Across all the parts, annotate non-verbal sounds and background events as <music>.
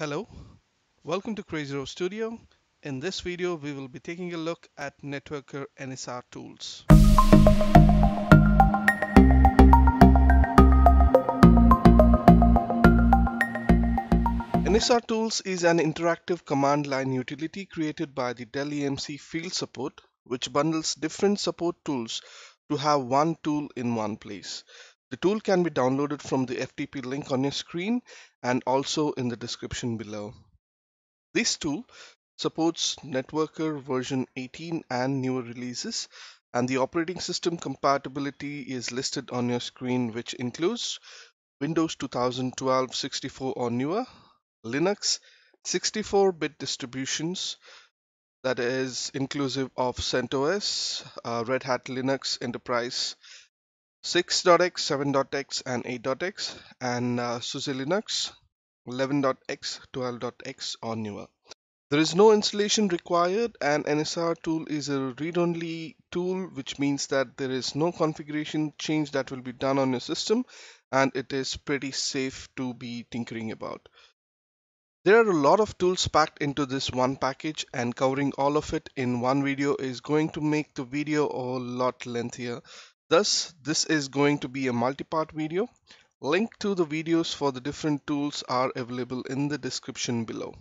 Hello, welcome to crazyRov Studio. In this video, we will be taking a look at Networker NSR tools. NSR Tools is an interactive command line utility created by the Dell EMC Field Support, which bundles different support tools to have one tool in one place. The tool can be downloaded from the FTP link on your screen and also in the description below. This tool supports Networker version 18 and newer releases and the operating system compatibility is listed on your screen which includes Windows 2012 64 or newer, Linux 64-bit distributions that is inclusive of CentOS, uh, Red Hat Linux Enterprise 6.x, 7.x, and 8.x, and uh, SUSE Linux 11.x, 12.x, or newer. There is no installation required, and NSR tool is a read-only tool, which means that there is no configuration change that will be done on your system, and it is pretty safe to be tinkering about. There are a lot of tools packed into this one package and covering all of it in one video is going to make the video a lot lengthier. Thus, this is going to be a multi-part video. Link to the videos for the different tools are available in the description below.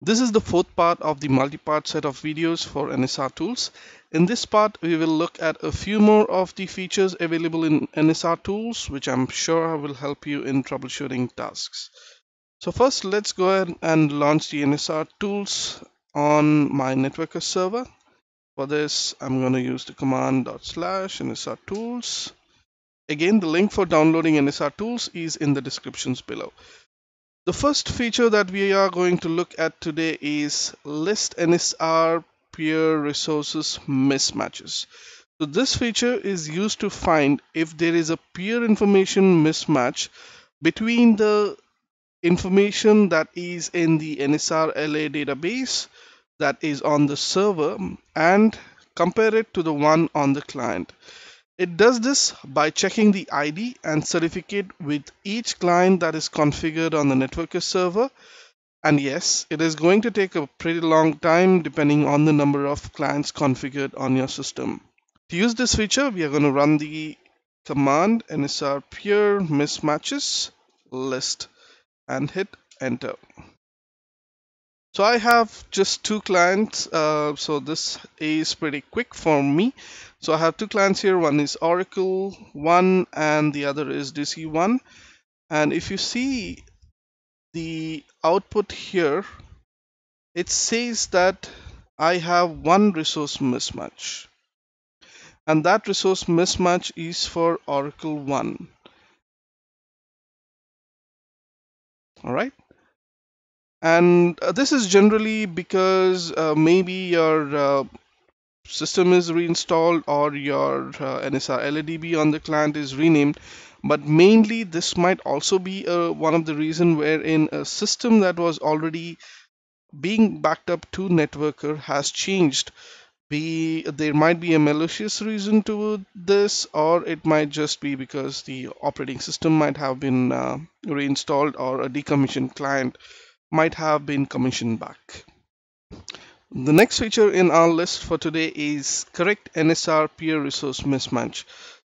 This is the fourth part of the multi-part set of videos for NSR tools. In this part, we will look at a few more of the features available in NSR tools, which I'm sure will help you in troubleshooting tasks. So first, let's go ahead and launch the NSR tools on my networker server. For this, I'm going to use the command dot slash NSR tools. Again, the link for downloading NSR tools is in the descriptions below. The first feature that we are going to look at today is list NSR peer resources mismatches. So this feature is used to find if there is a peer information mismatch between the information that is in the NSR LA database that is on the server and compare it to the one on the client. It does this by checking the ID and certificate with each client that is configured on the networker server. And yes, it is going to take a pretty long time depending on the number of clients configured on your system. To use this feature, we are going to run the command nsr peer mismatches list and hit enter. So I have just two clients, uh, so this is pretty quick for me. So I have two clients here, one is Oracle 1 and the other is DC 1. And if you see the output here, it says that I have one resource mismatch. And that resource mismatch is for Oracle 1. All right and uh, this is generally because uh, maybe your uh, system is reinstalled or your uh, NSR LADB on the client is renamed. But mainly this might also be uh, one of the reason wherein a system that was already being backed up to networker has changed. Be there might be a malicious reason to this or it might just be because the operating system might have been uh, reinstalled or a decommissioned client might have been commissioned back. The next feature in our list for today is correct NSR peer resource mismatch.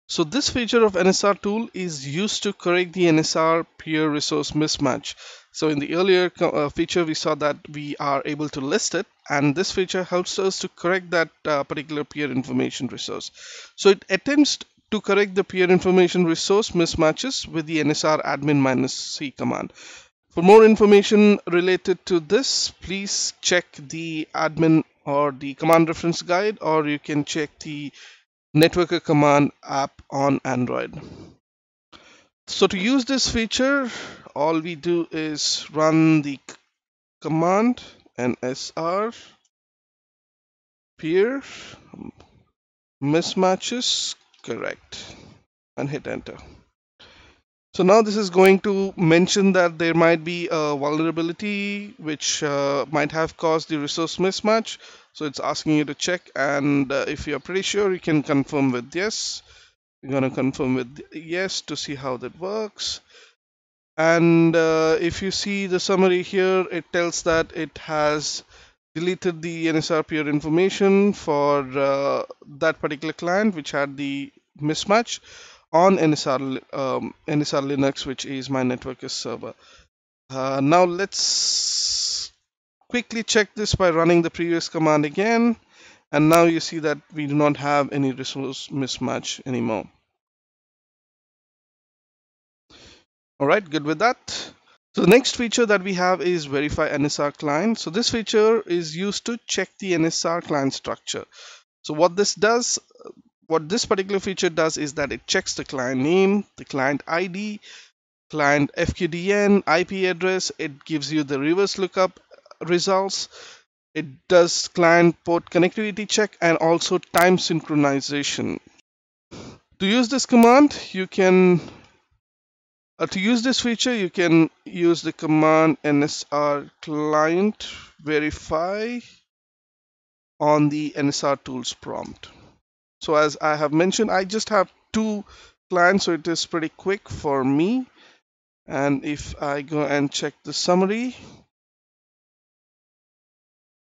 So this feature of NSR tool is used to correct the NSR peer resource mismatch. So in the earlier uh, feature, we saw that we are able to list it and this feature helps us to correct that uh, particular peer information resource. So it attempts to correct the peer information resource mismatches with the NSR admin minus C command. For more information related to this, please check the admin or the command reference guide, or you can check the Networker command app on Android. So to use this feature, all we do is run the command nsr peer mismatches correct and hit enter. So now this is going to mention that there might be a vulnerability which uh, might have caused the resource mismatch. So it's asking you to check and uh, if you're pretty sure you can confirm with yes. You're going to confirm with yes to see how that works. and uh, if you see the summary here it tells that it has deleted the NSR peer information for uh, that particular client which had the mismatch on NSR, um, NSR Linux which is my networker server. Uh, now let's quickly check this by running the previous command again and now you see that we do not have any resource mismatch anymore. Alright, good with that. So the next feature that we have is verify NSR client. So this feature is used to check the NSR client structure. So what this does, what this particular feature does is that it checks the client name, the client ID, client FQDN, IP address. It gives you the reverse lookup results. It does client port connectivity check and also time synchronization. To use this command, you can uh, to use this feature, you can use the command nsr client verify on the nsr tools prompt. So as I have mentioned, I just have two clients, so it is pretty quick for me. And if I go and check the summary,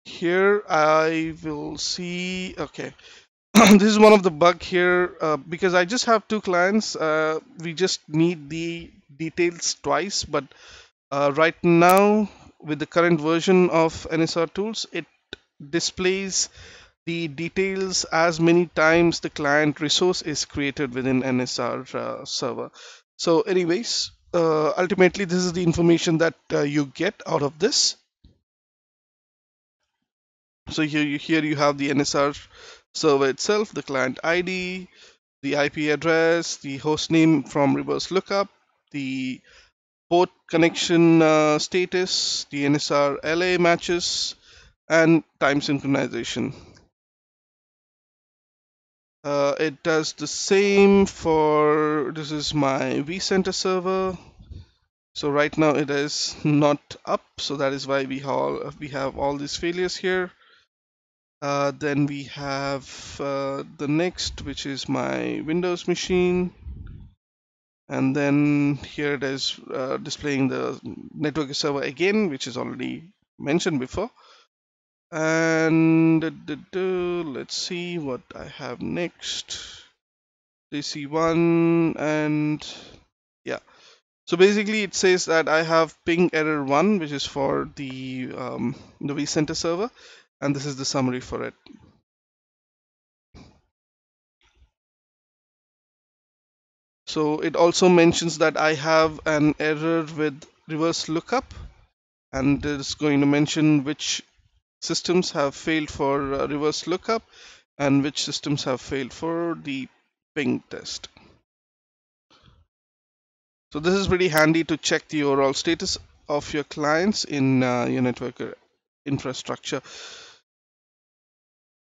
here I will see, okay, <clears throat> this is one of the bug here uh, because I just have two clients. Uh, we just need the details twice, but uh, right now with the current version of NSR tools, it displays the details as many times the client resource is created within NSR uh, server. So anyways, uh, ultimately this is the information that uh, you get out of this. So here you, here you have the NSR server itself, the client ID, the IP address, the host name from reverse lookup, the port connection uh, status, the NSR LA matches, and time synchronization. Uh, it does the same for this is my vCenter server. So right now it is not up, so that is why we have we have all these failures here. Uh, then we have uh, the next, which is my Windows machine. And then here it is uh, displaying the networker server again, which is already mentioned before. And let's see what I have next. DC1 and yeah. So basically it says that I have ping error 1, which is for the, um, the vCenter server and this is the summary for it. So it also mentions that I have an error with reverse lookup and it's going to mention which systems have failed for uh, reverse lookup and which systems have failed for the ping test. So this is pretty handy to check the overall status of your clients in uh, your network infrastructure.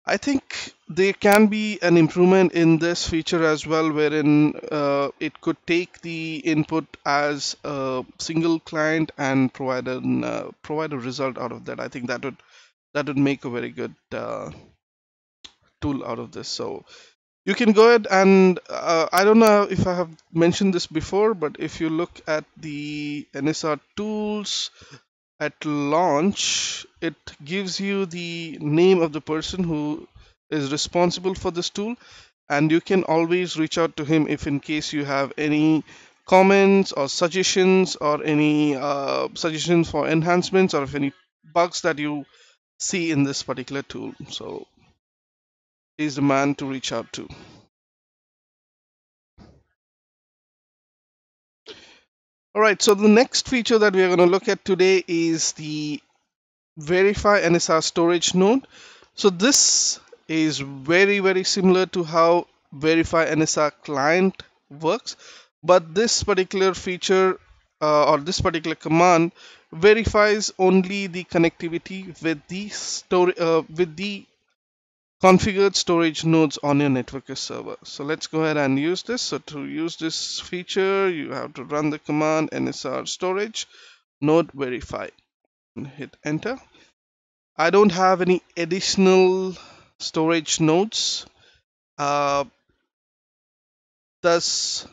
I think there can be an improvement in this feature as well, wherein uh, it could take the input as a single client and provide a uh, provide a result out of that. I think that would that would make a very good uh, tool out of this. So you can go ahead and uh, I don't know if I have mentioned this before, but if you look at the NSR tools at launch it gives you the name of the person who is responsible for this tool and you can always reach out to him if in case you have any comments or suggestions or any uh, suggestions for enhancements or if any bugs that you see in this particular tool so he's the man to reach out to All right, so the next feature that we are going to look at today is the verify NSR storage node. So this is very, very similar to how verify NSR client works, but this particular feature uh, or this particular command verifies only the connectivity with the story uh, with the configured storage nodes on your networker server. So let's go ahead and use this. So to use this feature, you have to run the command nsr storage node verify and hit enter. I don't have any additional storage nodes. Uh, thus,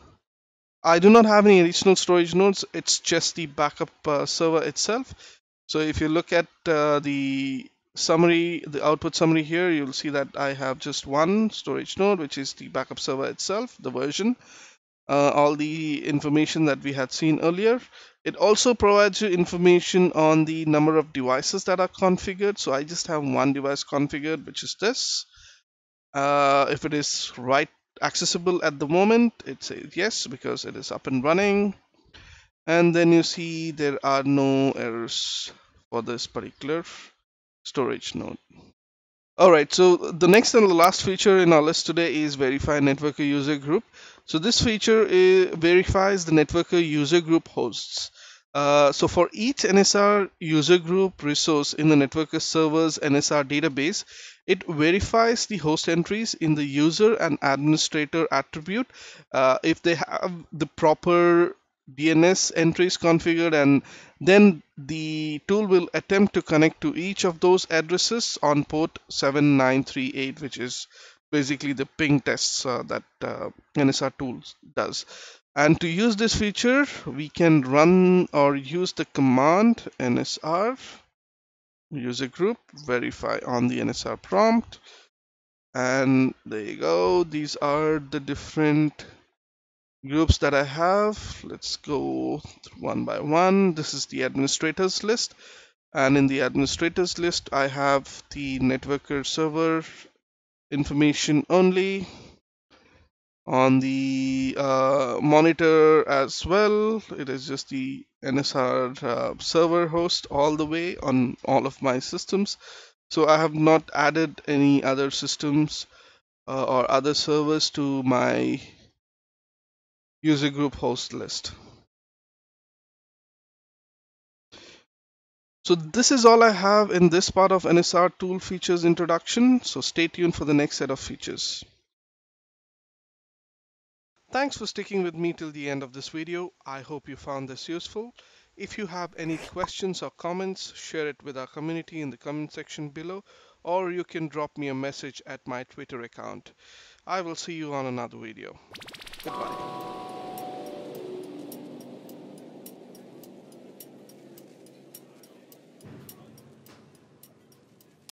I do not have any additional storage nodes. It's just the backup uh, server itself. So if you look at uh, the summary, the output summary here, you'll see that I have just one storage node, which is the backup server itself, the version, uh, all the information that we had seen earlier. It also provides you information on the number of devices that are configured. So I just have one device configured, which is this. Uh, if it is right accessible at the moment, it says yes because it is up and running. And then you see there are no errors for this particular storage node. Alright, so the next and the last feature in our list today is Verify Networker User Group. So this feature verifies the Networker User Group hosts. Uh, so for each NSR user group resource in the Networker server's NSR database, it verifies the host entries in the user and administrator attribute. Uh, if they have the proper DNS entries configured and then the tool will attempt to connect to each of those addresses on port 7938 which is basically the ping tests uh, that uh, NSR tool does. And to use this feature we can run or use the command NSR user group verify on the NSR prompt and there you go these are the different groups that I have. Let's go one by one. This is the administrators list. And in the administrators list, I have the networker server information only. On the uh, monitor as well, it is just the NSR uh, server host all the way on all of my systems. So I have not added any other systems uh, or other servers to my user group host list. So this is all I have in this part of NSR tool features introduction. So stay tuned for the next set of features. Thanks for sticking with me till the end of this video. I hope you found this useful. If you have any questions or comments, share it with our community in the comment section below, or you can drop me a message at my Twitter account. I will see you on another video. Goodbye.